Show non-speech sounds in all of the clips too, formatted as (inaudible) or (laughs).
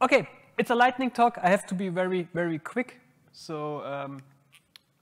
Okay, it's a lightning talk. I have to be very, very quick. So, um,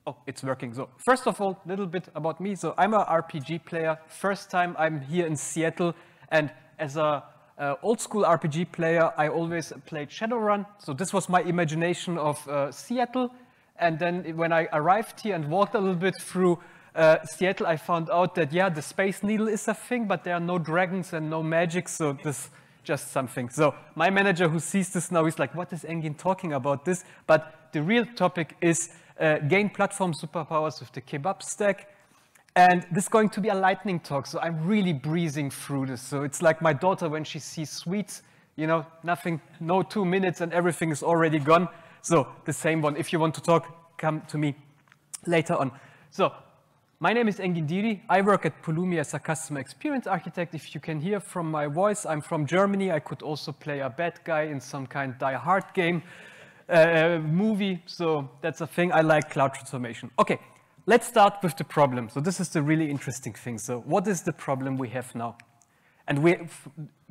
oh, it's working. So, first of all, a little bit about me. So, I'm a RPG player. First time I'm here in Seattle, and as a uh, old school RPG player, I always played Shadowrun. So, this was my imagination of uh, Seattle. And then when I arrived here and walked a little bit through uh, Seattle, I found out that yeah, the Space Needle is a thing, but there are no dragons and no magic. So this just something. So my manager who sees this now is like, what is Engin talking about this? But the real topic is uh, gain platform superpowers with the KEBAP stack. And this is going to be a lightning talk, so I'm really breezing through this. So it's like my daughter when she sees sweets, you know, nothing, no two minutes and everything is already gone. So the same one, if you want to talk, come to me later on. So my name is Engin Diri. I work at Pulumi as a customer experience architect. If you can hear from my voice, I'm from Germany. I could also play a bad guy in some kind of Die Hard game, uh, movie. So that's a thing. I like cloud transformation. Okay, let's start with the problem. So this is the really interesting thing. So what is the problem we have now? And we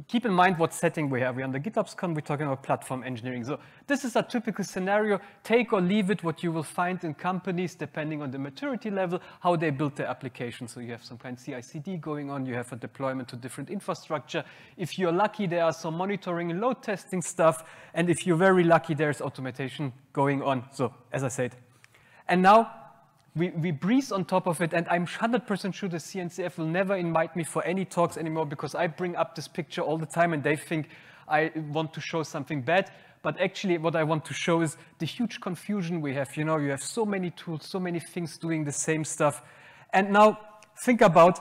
keep in mind what setting we have. We're on the GitOps we're talking about platform engineering. So this is a typical scenario, take or leave it, what you will find in companies depending on the maturity level, how they build their application. So you have some kind of CI/CD going on, you have a deployment to different infrastructure. If you're lucky, there are some monitoring and load testing stuff. And if you're very lucky, there's automation going on. So as I said. And now we, we breeze on top of it, and I'm 100% sure the CNCF will never invite me for any talks anymore because I bring up this picture all the time and they think I want to show something bad. But actually, what I want to show is the huge confusion we have. You know, you have so many tools, so many things doing the same stuff. And now think about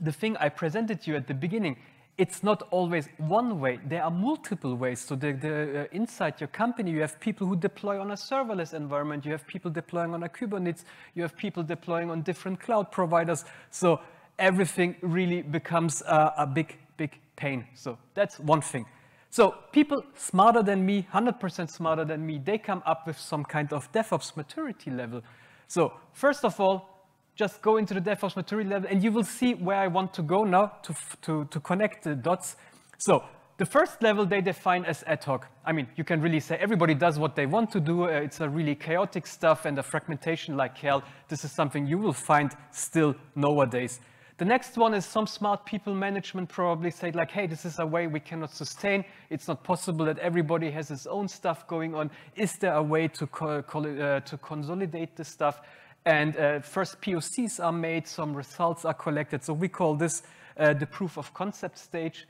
the thing I presented you at the beginning it's not always one way. There are multiple ways. So the, the, uh, inside your company, you have people who deploy on a serverless environment. You have people deploying on a Kubernetes. You have people deploying on different cloud providers. So everything really becomes a, a big, big pain. So that's one thing. So people smarter than me, 100% smarter than me, they come up with some kind of DevOps maturity level. So first of all, just go into the DevOps maturity level and you will see where I want to go now to, to, to connect the dots. So the first level they define as ad hoc. I mean, you can really say everybody does what they want to do. Uh, it's a really chaotic stuff and a fragmentation like hell. This is something you will find still nowadays. The next one is some smart people management probably say like, hey, this is a way we cannot sustain. It's not possible that everybody has his own stuff going on. Is there a way to, co uh, to consolidate this stuff? And uh, first POCs are made, some results are collected. So we call this uh, the proof of concept stage.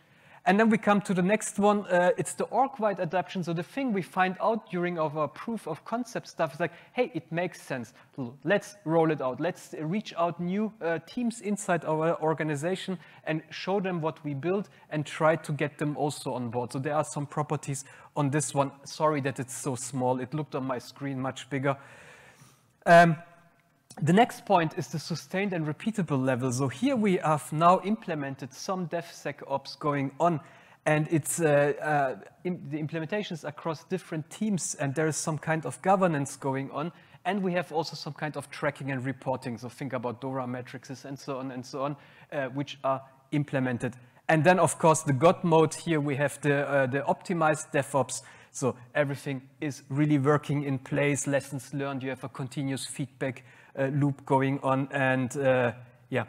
And then we come to the next one. Uh, it's the org-wide adoption. So the thing we find out during our proof of concept stuff is like, hey, it makes sense. Let's roll it out. Let's reach out new uh, teams inside our organization and show them what we build and try to get them also on board. So there are some properties on this one. Sorry that it's so small. It looked on my screen much bigger. Um, the next point is the sustained and repeatable level. So here we have now implemented some DevSecOps going on and it's uh, uh, the implementations across different teams and there is some kind of governance going on and we have also some kind of tracking and reporting. So think about DORA matrices and so on and so on, uh, which are implemented. And then of course the God mode here we have the, uh, the optimized DevOps. So everything is really working in place, lessons learned, you have a continuous feedback uh, loop going on. And uh, yeah,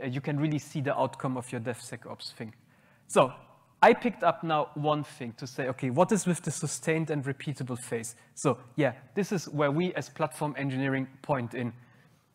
uh, you can really see the outcome of your DevSecOps thing. So I picked up now one thing to say, okay, what is with the sustained and repeatable phase? So yeah, this is where we as platform engineering point in.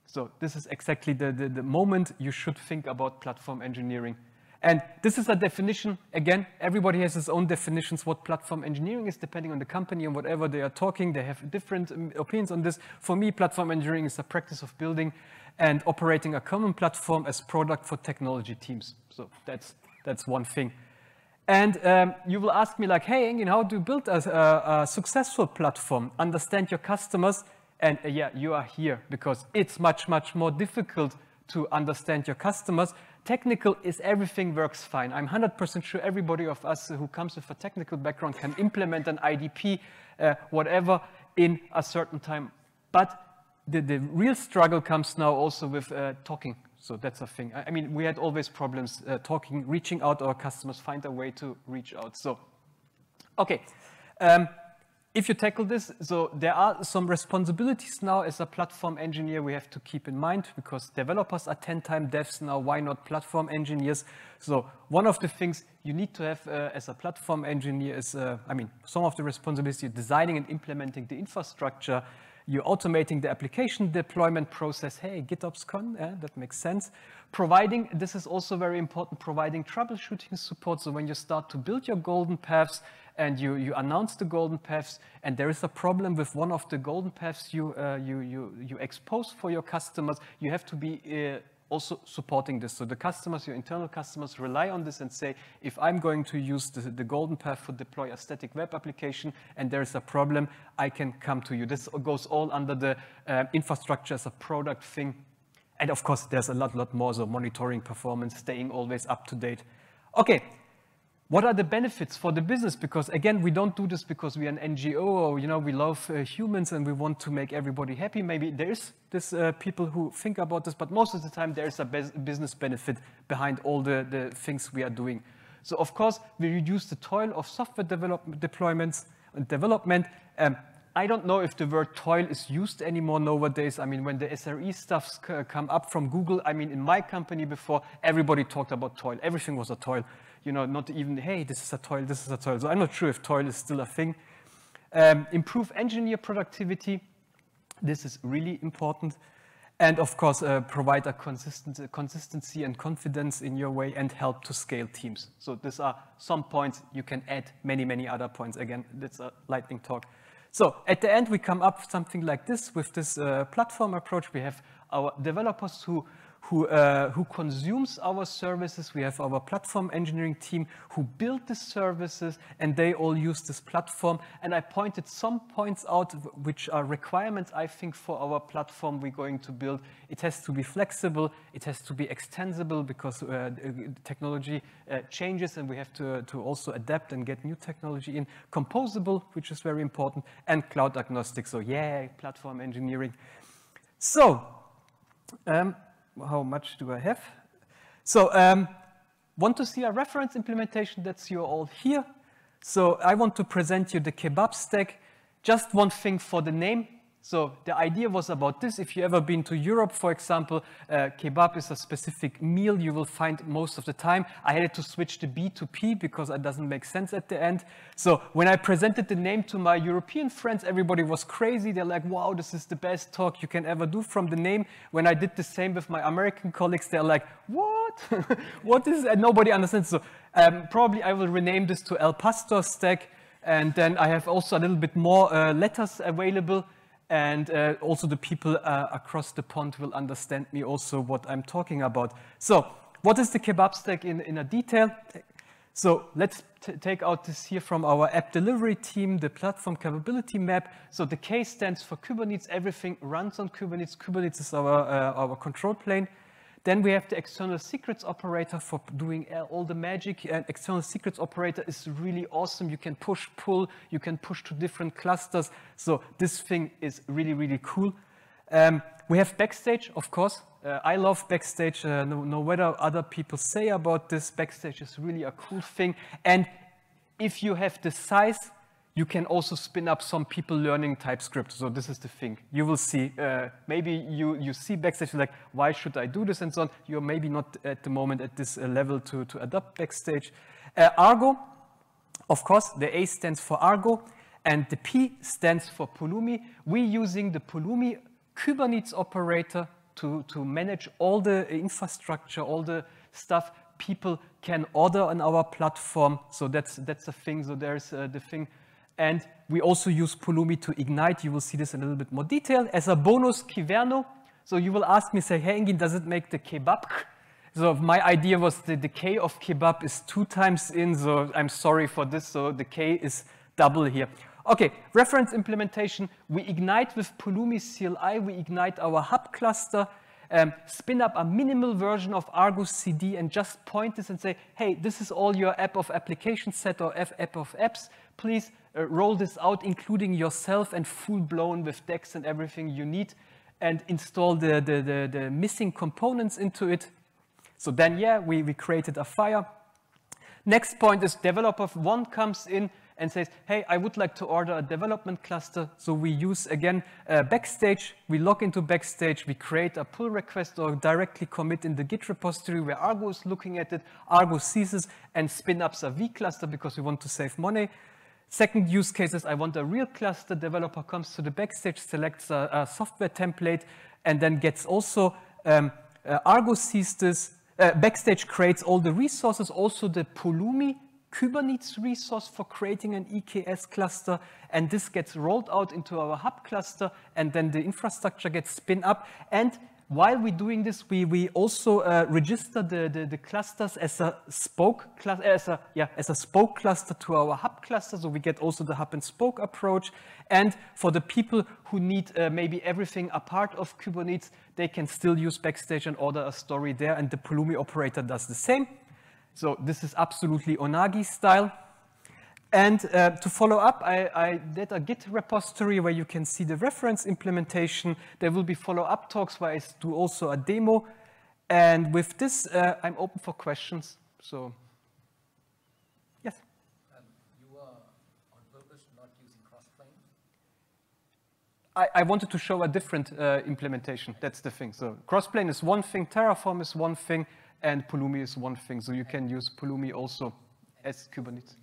So this is exactly the, the, the moment you should think about platform engineering. And this is a definition, again, everybody has his own definitions what platform engineering is, depending on the company and whatever they are talking. They have different um, opinions on this. For me, platform engineering is the practice of building and operating a common platform as product for technology teams. So that's, that's one thing. And um, you will ask me like, hey, Engin, how do you build a, a, successful platform? Understand your customers? And uh, yeah, you are here because it's much, much more difficult to understand your customers technical is everything works fine. I'm 100% sure everybody of us who comes with a technical background can implement an IDP, uh, whatever, in a certain time. But the, the real struggle comes now also with uh, talking. So that's a thing. I, I, mean, we had always problems uh, talking, reaching out our customers, find a way to reach out. So, okay. Um, if you tackle this, so there are some responsibilities now as a platform engineer we have to keep in mind because developers are 10 time devs now, why not platform engineers? So one of the things you need to have uh, as a platform engineer is, uh, I mean, some of the responsibilities, designing and implementing the infrastructure, you're automating the application deployment process. Hey, GitOps con, yeah, that makes sense. Providing, this is also very important, providing troubleshooting support. So when you start to build your golden paths and you, you announce the golden paths and there is a problem with one of the golden paths you, uh, you, you, you expose for your customers, you have to be uh, also supporting this. So the customers, your internal customers rely on this and say, if I'm going to use the, the golden path for deploy a static web application and there's a problem, I can come to you. This goes all under the uh, infrastructure as a product thing. And of course, there's a lot, lot more, so monitoring performance, staying always up to date. Okay, what are the benefits for the business? Because again, we don't do this because we are an NGO or, you know, we love uh, humans and we want to make everybody happy. Maybe there's this uh, people who think about this, but most of the time there's a business benefit behind all the, the things we are doing. So of course, we reduce the toil of software deployments and development. Um, I don't know if the word toil is used anymore nowadays. I mean, when the SRE stuffs come up from Google, I mean, in my company before, everybody talked about toil. Everything was a toil you know, not even, hey, this is a toil, this is a toil. So I'm not sure if toil is still a thing. Um, improve engineer productivity. This is really important. And of course, uh, provide a consistent, uh, consistency and confidence in your way and help to scale teams. So these are some points. You can add many, many other points. Again, that's a lightning talk. So at the end, we come up something like this with this uh, platform approach. We have our developers who who, uh, who consumes our services. We have our platform engineering team who build the services and they all use this platform. And I pointed some points out which are requirements, I think, for our platform we're going to build. It has to be flexible. It has to be extensible because uh, technology uh, changes and we have to, to also adapt and get new technology in. Composable, which is very important, and cloud agnostic. So yeah, platform engineering. So, um, how much do I have? So um, want to see a reference implementation? That's you all here. So I want to present you the KEBAP stack. Just one thing for the name. So the idea was about this. If you ever been to Europe, for example, uh, kebab is a specific meal you will find most of the time. I had to switch the B to P because it doesn't make sense at the end. So when I presented the name to my European friends, everybody was crazy. They're like, wow, this is the best talk you can ever do from the name. When I did the same with my American colleagues, they're like, what? (laughs) what is? And nobody understands. So um, probably I will rename this to El Pastor stack. And then I have also a little bit more uh, letters available and uh, also the people uh, across the pond will understand me also what I'm talking about. So what is the KEBAP stack in, in a detail? So let's take out this here from our app delivery team, the platform capability map. So the K stands for Kubernetes. Everything runs on Kubernetes. Kubernetes is our, uh, our control plane. Then we have the external secrets operator for doing all the magic. And external secrets operator is really awesome. You can push, pull, you can push to different clusters. So this thing is really, really cool. Um, we have Backstage, of course. Uh, I love Backstage. Uh, no, no matter other people say about this, Backstage is really a cool thing. And if you have the size you can also spin up some people learning TypeScript. So this is the thing. You will see, uh, maybe you, you see Backstage, like, why should I do this and so on. You're maybe not at the moment at this uh, level to, to adopt Backstage. Uh, Argo, of course, the A stands for Argo, and the P stands for Pulumi. We're using the Pulumi Kubernetes operator to, to manage all the infrastructure, all the stuff people can order on our platform. So that's, that's the thing. So there's uh, the thing and we also use Pulumi to ignite. You will see this in a little bit more detail. As a bonus, Kyverno. So you will ask me, say, hey, Engin, does it make the kebab? So my idea was the K of kebab is two times in, so I'm sorry for this. So the K is double here. Okay, reference implementation. We ignite with Pulumi CLI. We ignite our hub cluster, um, spin up a minimal version of Argo CD and just point this and say, hey, this is all your app of application set or app of apps. Please uh, roll this out, including yourself and full blown with decks and everything you need, and install the, the, the, the missing components into it. So then, yeah, we, we created a fire. Next point is developer one comes in and says, hey, I would like to order a development cluster. So we use, again, uh, Backstage. We log into Backstage. We create a pull request or directly commit in the Git repository where Argo is looking at it. Argo seizes and spin up a vcluster because we want to save money. Second use case is I want a real cluster. Developer comes to the Backstage, selects a, a software template, and then gets also um, uh, Argo sees this. Uh, Backstage creates all the resources, also the Pulumi Kubernetes resource for creating an EKS cluster, and this gets rolled out into our hub cluster, and then the infrastructure gets spin up. And while we're doing this, we, we also uh, register the, the, the, clusters as a spoke as a yeah as a spoke cluster to our hub cluster, so we get also the hub and spoke approach. And for the people who need uh, maybe everything a part of Kubernetes, they can still use Backstage and order a story there, and the Pulumi operator does the same. So this is absolutely Onagi style. And uh, to follow up, I, I, did a Git repository where you can see the reference implementation. There will be follow-up talks where I do also a demo. And with this, uh, I'm open for questions. So, yes? Um, you were on purpose not using Crossplane? I, I wanted to show a different uh, implementation. That's the thing. So Crossplane is one thing, Terraform is one thing, and Pulumi is one thing. So you can use Pulumi also as Kubernetes.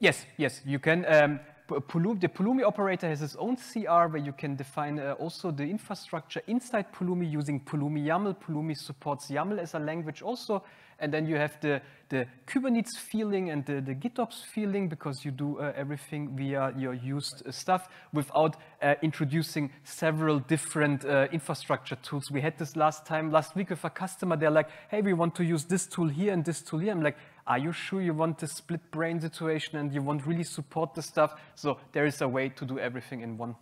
Yes, yes, you can. Um, Pulumi, the Pulumi operator has its own CR where you can define uh, also the infrastructure inside Pulumi using Pulumi YAML. Pulumi supports YAML as a language also. And then you have the, the Kubernetes feeling and the, the GitOps feeling because you do uh, everything via your used uh, stuff without uh, introducing several different uh, infrastructure tools. We had this last time, last week with a customer. They're like, hey, we want to use this tool here and this tool here. I'm like, are you sure you want this split brain situation and you want really support the stuff? So there is a way to do everything in one